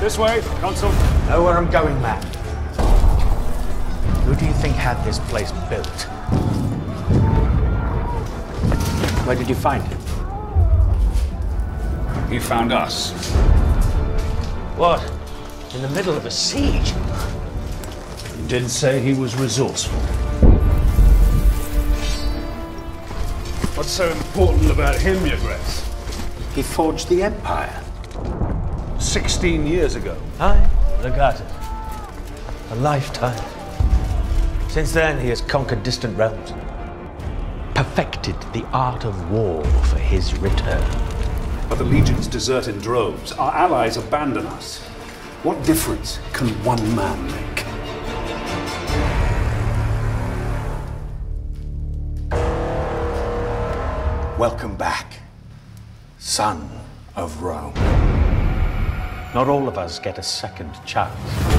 This way, Consul. Know where I'm going, man. Who do you think had this place built? Where did you find him? He found us. What? In the middle of a siege? You did say he was resourceful. What's so important about him, Your Grace? He forged the Empire. Sixteen years ago. At it. A lifetime. Since then, he has conquered distant realms, perfected the art of war for his return. But the legions desert in droves. Our allies abandon us. What difference can one man make? Welcome back, son of Rome. Not all of us get a second chance.